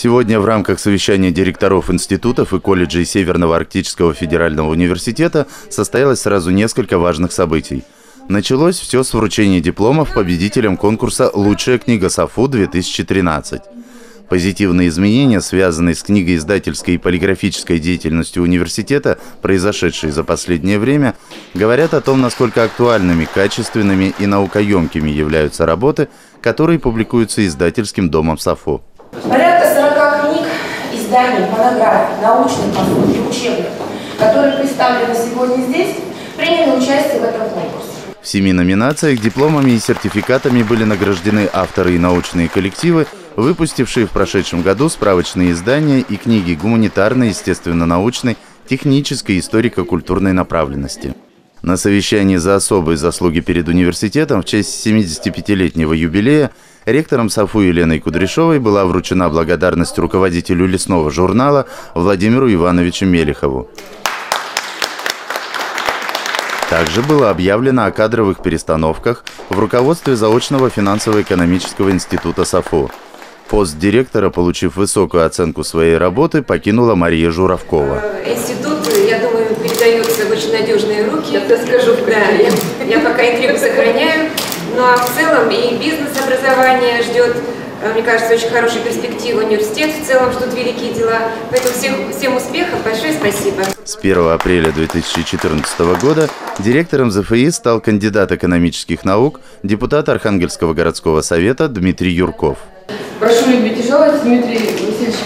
Сегодня в рамках совещания директоров институтов и колледжей Северного Арктического федерального университета состоялось сразу несколько важных событий. Началось все с вручения дипломов победителям конкурса «Лучшая книга САФУ-2013». Позитивные изменения, связанные с книгоиздательской и полиграфической деятельностью университета, произошедшие за последнее время, говорят о том, насколько актуальными, качественными и наукоемкими являются работы, которые публикуются издательским домом САФУ. Порядка 40 книг, изданий, монографий, научных пособий, учебных, которые представлены сегодня здесь, приняли участие в этом конкурсе. В семи номинациях дипломами и сертификатами были награждены авторы и научные коллективы, выпустившие в прошедшем году справочные издания и книги гуманитарной, естественно-научной, технической и историко-культурной направленности. На совещании за особые заслуги перед университетом в честь 75-летнего юбилея ректором САФУ Еленой Кудряшовой была вручена благодарность руководителю лесного журнала Владимиру Ивановичу Мелехову. Также было объявлено о кадровых перестановках в руководстве заочного финансово-экономического института САФУ. Пост директора, получив высокую оценку своей работы, покинула Мария Журавкова. Институт, я думаю, передается в очень надежные руки. Это скажу да, я, я пока интригу сохраняю. Ну а в целом и бизнес-образование ждет Э, мне кажется, очень хорошая перспектива. Университет в целом ждут великие дела. Поэтому всем, всем успехов. Большое спасибо. С 1 апреля 2014 года директором ЗФИ стал кандидат экономических наук, депутат Архангельского городского совета Дмитрий Юрков. Прошу любить и жаловать, Дмитрий Васильевич.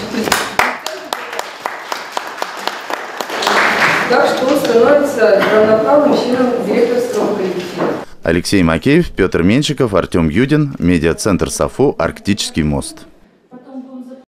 Так что он становится равноправным членом директорского коллектива. Алексей Макеев, Петр Меньшиков, Артем Юдин, медиацентр САФУ «Арктический мост».